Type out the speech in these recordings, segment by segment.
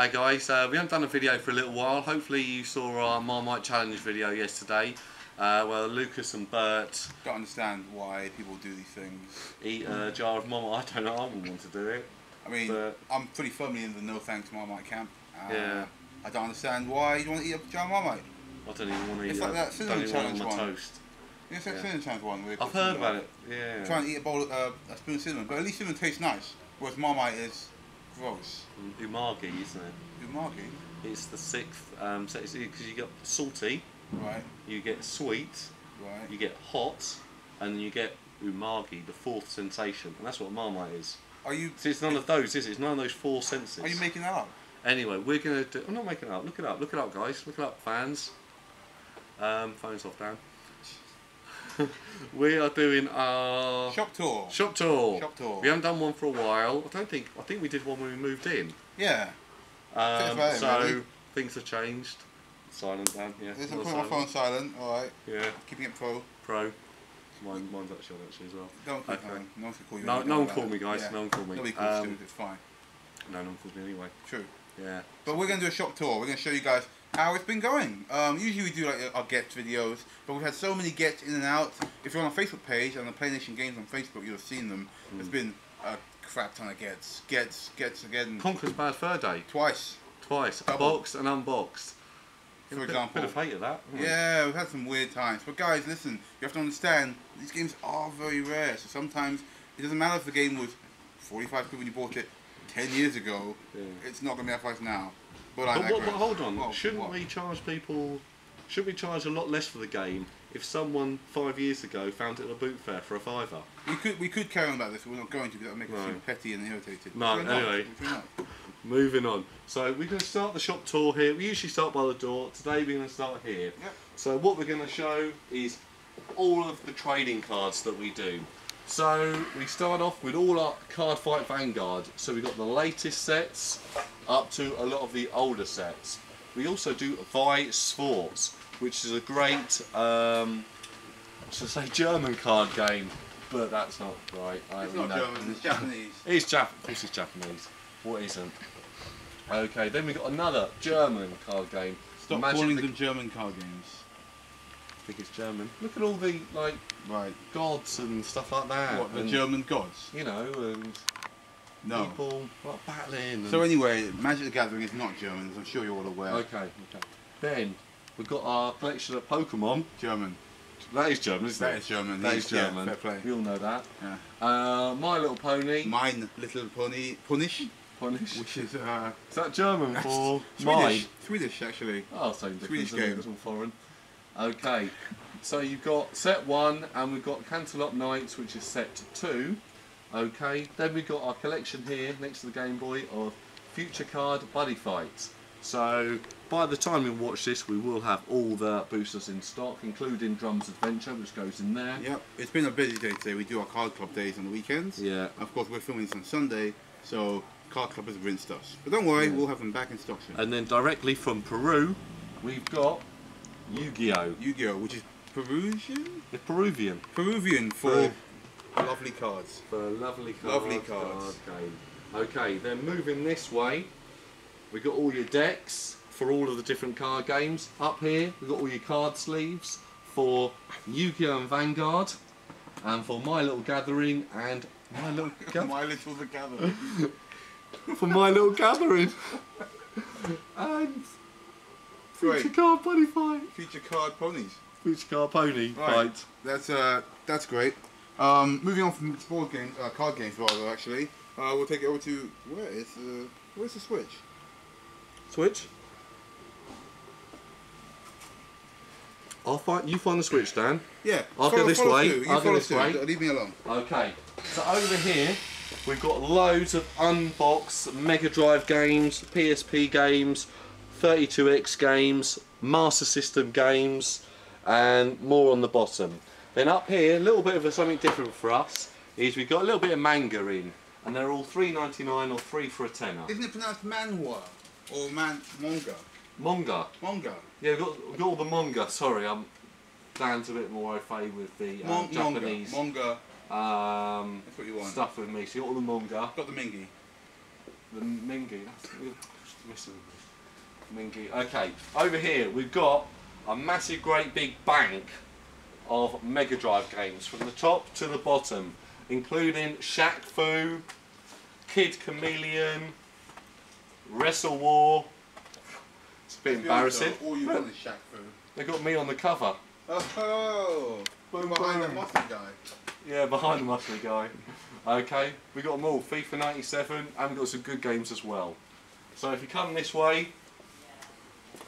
Hey guys, uh, we haven't done a video for a little while. Hopefully you saw our Marmite Challenge video yesterday. Uh, well, Lucas and Bert Don't understand why people do these things. eat a jar of Marmite. I don't know, I wouldn't want to do it. I mean, But- I'm pretty firmly in the no thanks Marmite camp. Uh, Yeah. I don't understand why you want to eat a jar of Marmite. I don't even want to eat It's it. like that cinnamon even want it on challenge one. toast. You know, Yeah. cinnamon challenge one. where I've heard about it, yeah. Trying to eat a bowl, of, uh, a spoon of cinnamon, but at least cinnamon tastes nice. Whereas Marmite is gross. Umagi, isn't it? Umagi, It's the sixth, um, because you get salty, right, you get sweet, right. you get hot, and you get umagi, the fourth sensation. And that's what Marmite is. Are you See, it's none of those, is it? It's none of those four senses. are you making that up? Anyway, we're gonna do. I'm not making it up. Look it up. Look it up, guys. Look it up, fans. Um, phones off, Dan. we are doing our Shop tour. shop tour. Shop tour. We haven't done one for a while. I don't think. I think we did one when we moved in. Yeah. Um, it, so really. things have changed. Silent, Dan. Yeah. Put my phone silent. All right. Yeah. Keeping it pro. Pro. Mine, mine's actually on actually as well. Don't Okay. No one can call you. No, no one like call me, guys. Yeah. No one call me. Nobody calls Um, you. It's fine. No, no one calls me anyway. True. Yeah. But we're gonna do a shop tour. We're gonna show you guys how it's been going. Um, usually we do like our get videos, but we've had so many gets in and out. If you're on our Facebook page and the Playnation Games on Facebook, you'll have seen them. There's Hmm. been a crap ton of gets, gets, gets again Conker's Bad Fur Day. twice, Twice. Double. Boxed and unboxed. for Bit- example. Bit of hate of that. Yeah, we've had some weird times. But guys, listen, you have to understand these games are very rare. So sometimes it doesn't matter if the game was 45 quid when you bought it 10 years ago. Yeah. It's not gonna be that price now. But, I But, what, but hold on, What, shouldn't what? we charge people? Should we charge a lot less for the game if someone five years ago found it at a boot fair for a fiver? We could we could carry on about this. but We're not going to because that would make us No. seem petty and irritated. No, We're anyway. Not. Moving on. So we're going to start the shop tour here. We usually start by the door. Today we're going to start here. Yep. So what we're going to show is all of the trading cards that we do. So we start off with all our Card Fight Vanguard. So we've got the latest sets up to a lot of the older sets. We also do Weiss Schwarz, which is a great, um, should I say German card game, but that's not right. I It's not no. German. It's Japanese. It's Jap. Of course, it's Japanese. What isn't? Okay, then we've got another German card game. Stop Magic calling the- them German card games. I think it's German. Look at all the like Right. gods and stuff like that. What the and, German gods? You know, and No. people like battling. So anyway, Magic the Gathering is not German, as I'm sure you're all aware. okay, okay. Then we've got our collection of Pokemon. German. That is German, isn't That it? is German. That is yeah, German. fair play. We all know that. Yeah. Uh, My Little Pony. Mine Little Pony Punish, Punish. which is uh, Is that German for Swedish. mine? Swedish actually. Oh, same difference. Swedish game. It's all foreign. Okay, so you've got set one, and we've got Canterlot Knights, which is set two. Okay, then we've got our collection here next to the Game Boy of Future Card Buddy Fights. So by the time you watch this, we will have all the boosters in stock, including Drums Adventure, which goes in there. Yep. It's been a busy day today. We do our card club days on the weekends. Yeah. Of course, we're filming this on Sunday, so card club has rinsed us. But don't worry, Yeah. we'll have them back in stock soon. And then directly from Peru, we've got Yu-Gi-Oh! Yu-Gi-Oh, which is Peruvian. The Peruvian. Peruvian for lovely cards. For lovely card, Lovely cards. card game. Okay, then moving this way, we've got all your decks for all of the different card games. Up here, we've got all your card sleeves for Yu-Gi-Oh! and Vanguard, and for My Little Gathering and My Little Gathering. My little the gathering. for My Little Gathering. and Future Great. Card Buddy Fight. Future card ponies. Future Card Pony Right. Fight. That's uh, that's great. Um, moving on from board games, uh, card games rather actually. Uh, we'll take it over to where is the where's the switch? Switch. I'll find you find the switch, Dan. Yeah. I'll go this way. You I'll go this suit. way. Leave me alone. Okay, so over here we've got loads of unboxed Mega Drive games, PSP games, 32X games, Master System games, and more on the bottom. Then up here, a little bit of a, something different for us is we've got a little bit of manga in, and they're all 3.99 or three for a tenner. Isn't it pronounced manhwa or man manga? Manga. Manga. Yeah, we've got, we've got all the manga. Sorry, I'm Dan's a bit more au fait with the uh, Mon- Japanese Manga. Manga. um, That's what you want. stuff with me. So you got all the manga. Got the mingy. the Mingy. That's missing Mingy. Okay, over here we've got a massive, great big bank of Mega Drive games from the top to the bottom, including Shaq Fu, Kid Chameleon, Wrestle War. It's a bit embarrassing. All you want is Shaq Fu. They got me on the cover. Oh, Boom, behind boom. the muscle guy. Yeah, behind the muscly guy. Okay, we got them all. FIFA 97, and we've got some good games as well. So if you come this way,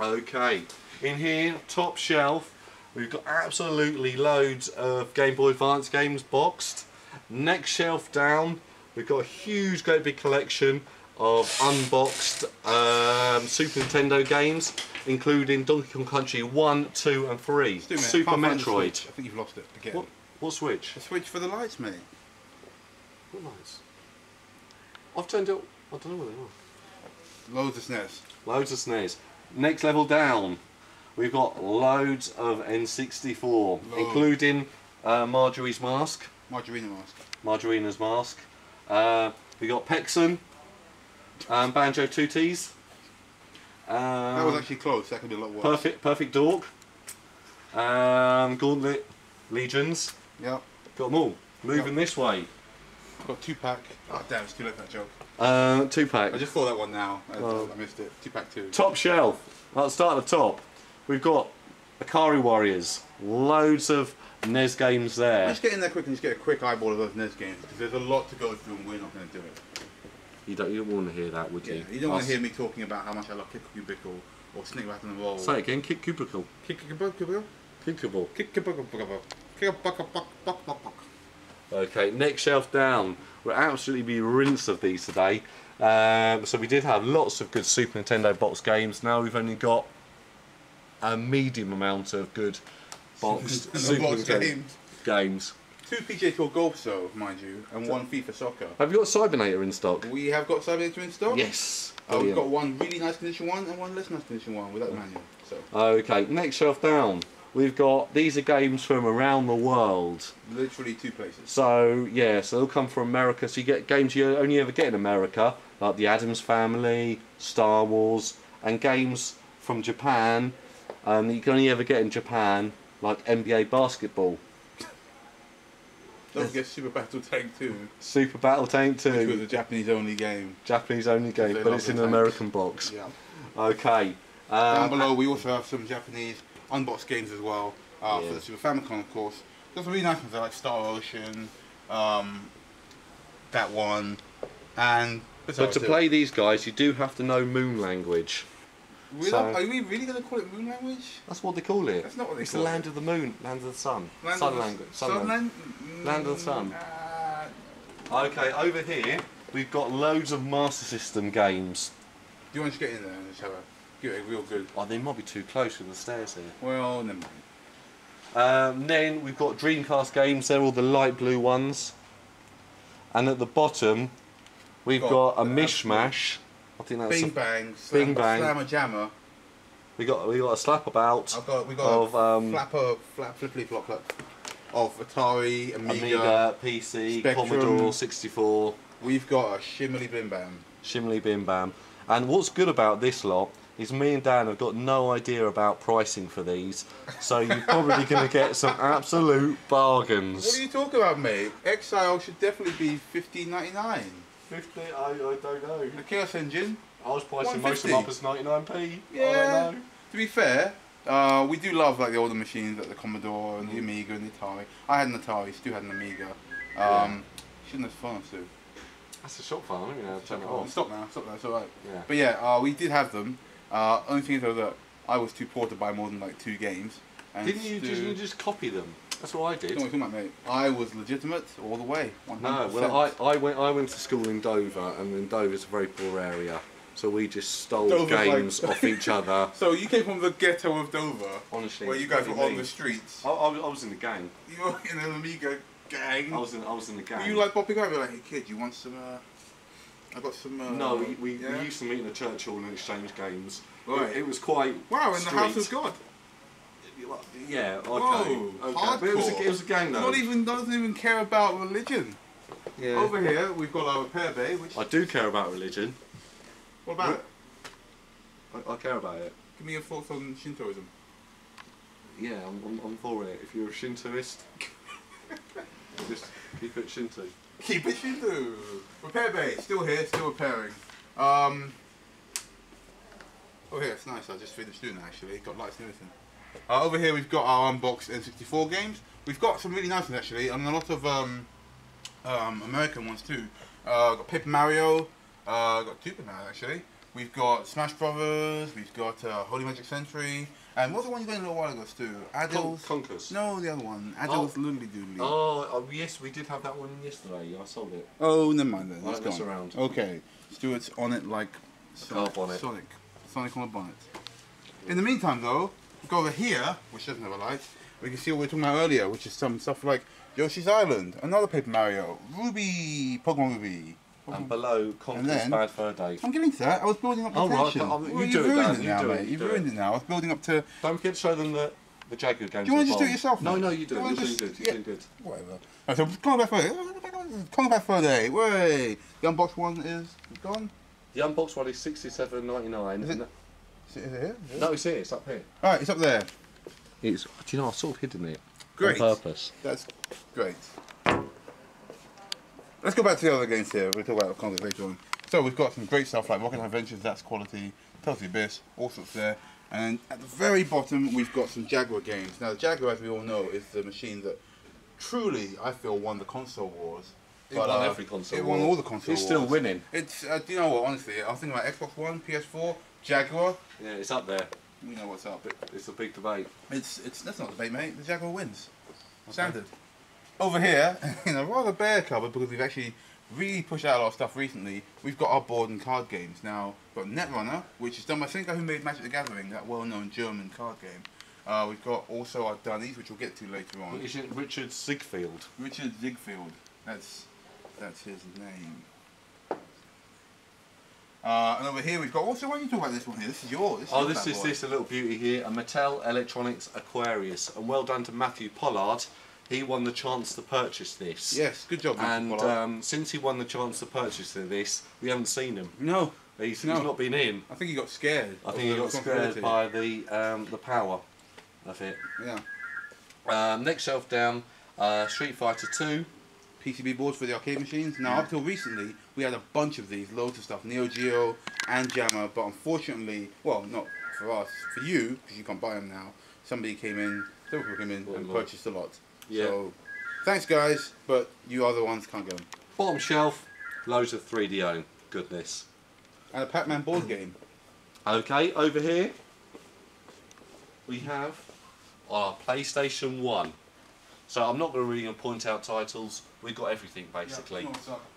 okay, in here, top shelf, we've got absolutely loads of Game Boy Advance games boxed. Next shelf down, we've got a huge, great big collection of unboxed um, Super Nintendo games, including Donkey Kong Country 1, 2, and 3. Stu, mate, Super can't find the Metroid. I think you've lost it again. What, what switch? The switch for the lights, mate. What lights? I've turned it. I don't know where they are. Loads of SNES. Loads of SNES. Next level down, we've got loads of N64, Loads. including uh, Marjorie's Mask, Margarina mask. Margarina's Mask. Uh, we got Pexon, um, Banjo Tooties. Um, that was actually close. That could be a lot worse. Perfect, Perfect Dork. Um, Gauntlet Legions. Yep. Got them all. Moving this way. Got two pack. Oh damn, it's too late for that joke. Uh, two pack. I just thought that one now. I, Oh. I missed it. Two pack two. Top shelf. Let's start at the top. We've got Ikari Warriors. Loads of NES games there. Let's get in there quick and just get a quick eyeball of those NES games because there's a lot to go through and we're not going to do it. You don't, you don't want to hear that, would Yeah, you? you don't want to hear me talking about how much I love Kick Cubicle or Snake Rattle and Roll. Say it again. Kick Cubicle. Kick Cubicle? Kickable. Kick Cubicle. Kick Cubicle. Okay, next shelf down. We'll absolutely be rinsed of these today. Um, so we did have lots of good Super Nintendo box games. Now we've only got a medium amount of good boxed Super box Nintendo games. games. Two PGA Tour Golf, though, mind you, and one FIFA Soccer. Have you got Cybernator in stock? We have got Cybernator in stock. Yes. Uh, we've got one really nice condition one and one less nice condition one without the manual. So Okay, next shelf down. We've got these are games from around the world. literally two places. So yeah, so they'll come from America. So you get games you only ever get in America, like the Addams Family, Star Wars, and games from Japan um, that you can only ever get in Japan, like NBA basketball, Don't forget Super Battle Tank 2, Super Battle Tank which was 2, a Japanese only game. Japanese only game, but it's in an. American box. Yeah. Okay. Down Um, below, we also have some Japanese unboxed games as well uh, Yeah. for the Super Famicom, of course. There's some really nice ones like Star Ocean, um, that one, and. but to play these guys, you do have to know Moon language. Really? so- Are we really going to call it Moon language? That's what they call it. That's not what they it's call the it. land of the moon, land of the sun, Land sun the- language. Sun language. Sunland? Land of the Sun. Uh, Okay, over here we've got loads of Master System games. do you want to get in there and just have a it real good? Oh, they might be too close with the stairs here. Well, never mind. Um, then we've got Dreamcast games. They're all the light blue ones. And at the bottom, we've Got got a mishmash. I think that's. Bing A, bang, slam, Bing bang. slammer jammer. we got we got a slap about I've got we got of a um, flapper flap flippity flop flop of Atari, Amiga. Amiga, PC, Spectrum. Commodore 64, We've got a shimmery bim bam. Shimley Bim Bam. And what's good about this lot is me and Dan have got no idea about pricing for these, so you're probably going to get some absolute bargains. What are you talking about, mate? Exile should definitely be fifteen ninety nine. 50, I, I don't know. The Chaos Engine. I was pricing most of them up as ninety nine p. Yeah. To be fair, uh, we do love like the older machines, like the Commodore and the Mm. Amiga and the Atari. I had an Atari, Stu had an Amiga. Um, Yeah. Shouldn't have phone, Stu. That's a shot phone, you know, turn it Oh, off. stop now, stop now, it's alright. Yeah. But yeah, uh, we did have them. Uh, only thing is though that I was too poor to buy more than like two games. And Didn't you just, you just copy them? That's what I did. Don't did. worry, come on, mate. I was legitimate all the way. 100%. No, well, I, I went I went to school in Dover, and in Dover's a very poor area, so we just stole Dover's like- games off each other. So you came from the ghetto of Dover, Honestly, where you guys were on the streets. I, I, was, I was in the gang. You were in an Amiga gang. I was in I was in the gang. Were you like popping over like, hey kid, you want some? Uh, I got some. Uh, No, we, we, yeah? we used to meet in the church hall and exchange games. Right. It, it was quite. Wow, in the house street. of God. Yeah, okay. Whoa, okay. But it was, a, hardcore. it was a gang though. Not even doesn't even care about religion. yeah. Over here we've got our pair bay, which I do care about religion. What about it? I, I care about it. Give me your thoughts on Shintoism. Yeah, I'm, I'm, I'm for it. If you're a Shintoist, just keep it Shinto. Keep it Shinto. Repair bay, still here, still repairing. Um. Oh yeah, it's nice. I just finished doing it actually. Got lights and everything. Uh, over here we've got our unboxed N64 games. We've got some really nice ones actually, and a lot of um, um, American ones too. Uh, got Paper Mario. Uh, got Super Mario actually. We've got Smash Brothers. We've got uh, Holy Magic Century. And what's the one you got a little while ago, Stu? Con- Adils. Conkers. no, the other one. Oh. Adils Loonly Doodly. Oh, oh, yes, we did have that one yesterday. I sold it. Oh, never mind then. Mess gone. around. Okay, Stuart's on it like Sonic. Bonnet. Sonic. Sonic on a bonnet. In the meantime, though, go over here, which doesn't have a light. We can see what we were talking about earlier, which is some stuff like Yoshi's Island, another Paper Mario, Ruby, Pokemon Ruby. And below Conker's then- Bad Fur Day. I'm getting to that. I was building up the Oh, right, tension. okay, oh, uh, Well, you you've do it, ruined Dan, it you now, do it, mate. you You've do ruined it. it now. I was building up to Don't forget to show them the, the Jaguar games. Do you wanna as just do it yourself, No, mate? no, you do Do you it. wanna You're doing just- good. You're yeah. doing good. whatever. Right, so Conker Bad Fur Day. Conker Bad Fur Day. Way. The unboxed one is gone. The unboxed one is sixty-seven ninety-nine. Is it- Is it here? Is it? No, it's here. It's up here. All right, it's up there. It's. Do you know? I've sort of hidden it Great. on purpose. That's great. Let's go back to the other games here. We'll talk about content later on. So we've got some great stuff like Rocket Adventures, that's quality, Tales of the Abyss, all sorts there. And at the very bottom, we've got some Jaguar games. Now, the Jaguar, as we all know, is the machine that truly, I feel, won the console wars. It won every console It won all the console It's still winning. It's, uh, do you know what, honestly, I was thinking about Xbox One, PS4, Jaguar. Yeah, it's up there. You know what's up. It's a big debate. It's it's that's not a debate, mate. The Jaguar wins. Standard. Over here, in a rather bare cupboard because we've actually really pushed out a lot of stuff recently. We've got our board and card games now. We've got Netrunner, which is done by the same guy who made Magic the Gathering, that well-known German card game. Uh, we've got also our Dunnies, which we'll get to later on. Is it Richard Ziegfeld? Richard Ziegfeld. That's that's his name. Uh, and over here we've got also. Why don't you talk about this one here? This is yours. This Oh, your this is boy. this a little beauty here, a Mattel Electronics Aquarius, and well done to Matthew Pollard. He won the chance to purchase this. Yes, good job, Mr. And Pollard. um, since he won the chance to purchase this, we haven't seen him. no, He's, No. he's not been in. I think he got scared. I think he got scared by the um, the power of it. Yeah. Um, next shelf down, uh, Street Fighter 2. PCB boards for the arcade machines. Now, up till recently, we had a bunch of these, loads of stuff, Neo Geo and JAMMA, but unfortunately, well, not for us, for you, because you can't buy them now, somebody came in, several people came in Bought and purchased a lot. Yeah. So, thanks guys, but you are the ones can't get them. Bottom shelf, loads of 3DO goodness. And a Pac-Man board game. Okay, over here we have our PlayStation 1. So I'm not going to really point out titles. We've got everything basically.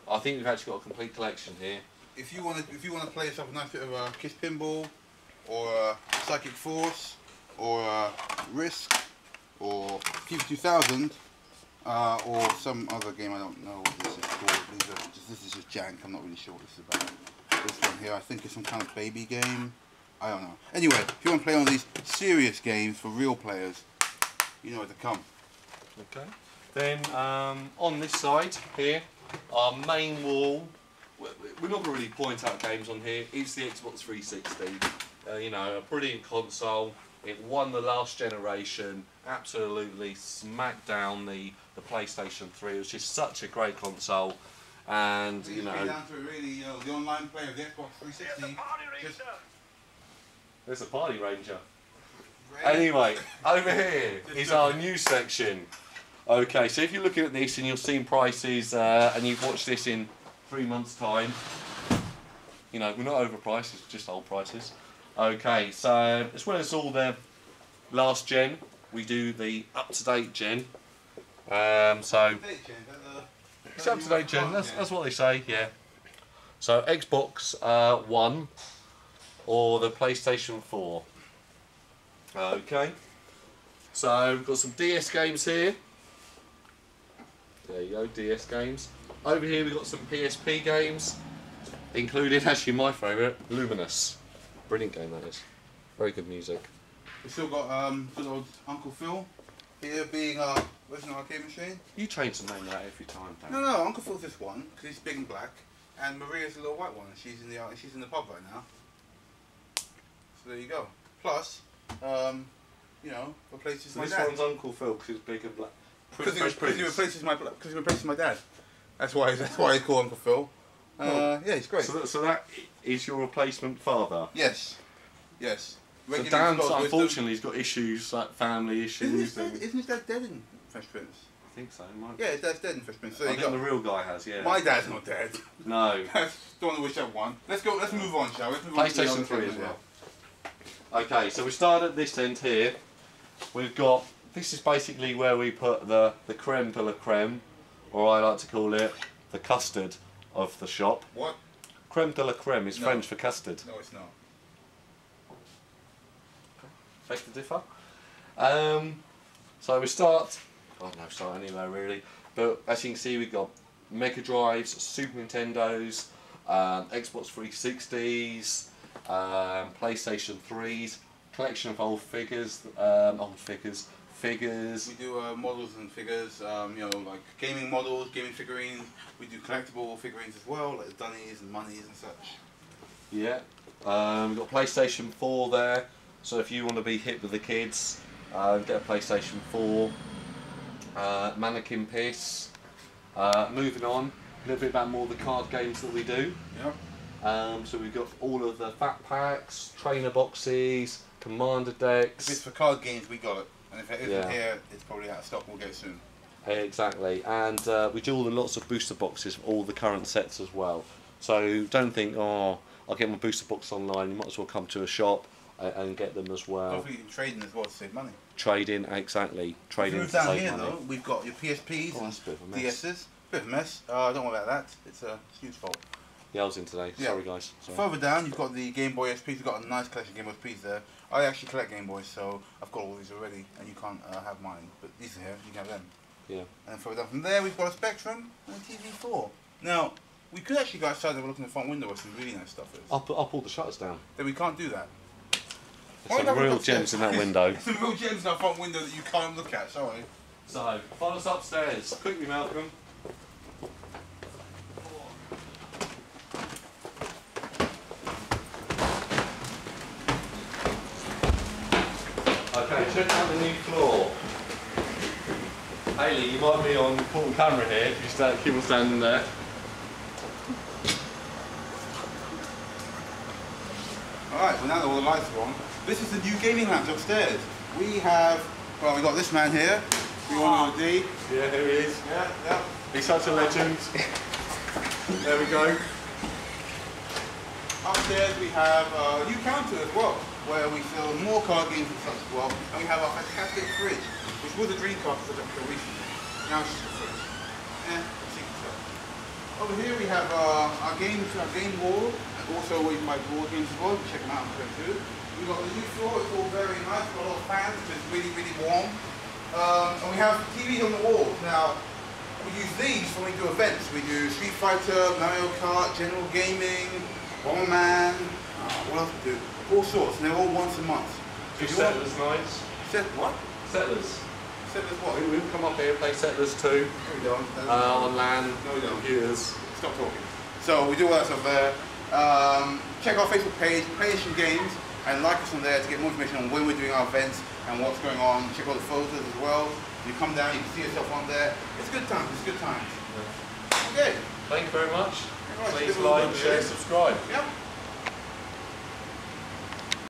I think we've actually got a complete collection here. If you want to, if you want to play yourself a nice bit of uh, Kiss Pinball, or uh, Psychic Force, or uh, Risk, or FIFA 2000, uh, or some other game I don't know what this is called. Are this is just jank. I'm not really sure what this is about. This one here, I think, is some kind of baby game. I don't know. Anyway, if you want to play one of these serious games for real players, you know where to come. Okay. Then um, on this side here, our main wall. we- We're not going to really point out games on here. It's the Xbox 360. Uh, you know, a brilliant console. It won the last generation. Absolutely smacked down the, the PlayStation 3. It was just such a great console. And you know, down to really, you know, the online play of the Xbox 360. Just there's a party ranger. Anyway, over here is our news section. Okay, so if you're looking at this and you're seeing prices uh, and you've watched this in three months' time, you know, we're not overpriced, it's just old prices. Okay, so as well as all the last gen, we do the up to date gen. Um, so it's up to date gen, that's, that's what they say, yeah. So Xbox uh, One or the PlayStation 4. Okay. So we've got some DS games here. There you go, DS games. Over here we've got some PSP games, including actually my favourite, Lumines. Brilliant game that is. Very good music. We've still got um, good old Uncle Phil here being our where's an arcade machine? You change the name of that every time, Dan. No, no, Uncle Phil's this one because he's big and black. and Maria's the little white one. She's in the uh, she's in the pub right now. So there you go. Plus, um, you know, replaces So my this dad. This one's Uncle Phil because he's big and black. Because he, he replaces my because he replaces my dad. That's why that's why I called Uncle Phil. Uh, yeah, he's great. So that, so that is your replacement father. yes, yes. So Regularly Dan's Scott wisdom. unfortunately he's got issues like family Isn't his, issues. dad, and- isn't his dad dead in Fresh Prince? I think so. Might Yeah, his dad's dead in Fresh Prince. So I there you think the real guy has. Yeah. My dad's not dead. no. Don't want to wish that one. Let's go. Let's move on, shall we? Let's move on to the PlayStation other 3 thing as well. Okay, so we start at this end here. We've got this is basically where we put the the creme de la creme, or I like to call it the custard of the shop. What? Creme de la creme is No. French for custard. No, it's not. Beg to differ. Um, so we start. I don't know, start anywhere really. But as you can see, we've got Mega Drives, Super Nintendos, um, Xbox 360s, um, PlayStation 3s, collection of old figures, um, old figures, figures. We do uh, models and figures, um, you know, like gaming models, gaming figurines. We do collectible figurines as well, like the dunnies and monies and such. Yeah. Um, we've got PlayStation 4 there. So if you want to be hip with the kids, uh, get a PlayStation 4. Uh, mannequin piss. Uh, moving on, a little bit about more of the card games that we do. Yep. Um, so we've got all of the fat packs, trainer boxes, commander If it's decks. for card games, we got it. And if it isn't Yeah. here, it's probably out of stock. We'll get it soon. Exactly, and uh, we do all the lots of booster boxes for all the current sets as well. So don't think, oh, I'll get my booster box online. You might as well come to a shop and, and get them as well. Hopefully, you can trade in as well to save money. Trading, exactly. Trading move down here, money. though, we've got your PSPs Oh, and bit of a mess. DSs. Bit of a mess. Uh, don't worry about that. It's uh, huge fault. Yeah, I was in today. Yeah. Sorry, guys. Sorry. Further down, you've got the Game Boy SPs. You've got a nice collection of Game Boy SPs there. I actually collect Game Boys, so I've got all these already, and you can't uh, have mine. But these are here, you can have them. Yeah. And further down from there, we've got a Spectrum and a TV4. Now, we could actually go outside and have a look in the front window where some really nice stuff is. I'll, pu- I'll pull the shutters down. Then we can't do that. There's some Why don't we real gems in that window. There's some real gems in that front window that you can't look at, sorry. So, follow us upstairs. Quickly, Malcolm. Okay, check out the new floor. You might be on important camera here if you stand, keep on standing there. Alright, well now that all the lights are on, this is the new gaming lounge upstairs. We have, well, we got this man here. We want know D. Yeah, here he is. Yeah, yeah. He's such a legend. there we go. Upstairs we have uh, a new counter as well, where we sell more card games and such as well. And we have our fantastic fridge, which was a Dreamcast until recently. Now it's just a fridge. Eh. Over here we have uh, our games, our game wall, and also we my board games as well. Check them out on too. We've got the new floor, it's all very nice, got a lot of fans, so it's really, really warm. Um, and we have TVs on the wall. Now, we use these when we do events. We do Street Fighter, Mario Kart, General Gaming, Bomberman, uh, what else we do? All sorts, and they're all once a month. You want- settlers nights. Set what? Settlers. Settlers what? We, we can come up here and play settlers too. No, we don't. Uh, on LAN, No, we don't. computers. Stop talking. So we do all that stuff there. Um, check our Facebook page, Playnation Games, and like us on there to get more information on when we're doing our events and what's going on. Check out the photos as well. You come down, you can see yourself on there. It's good times. It's good times. Okay. Thank you very much. Please like, share, subscribe.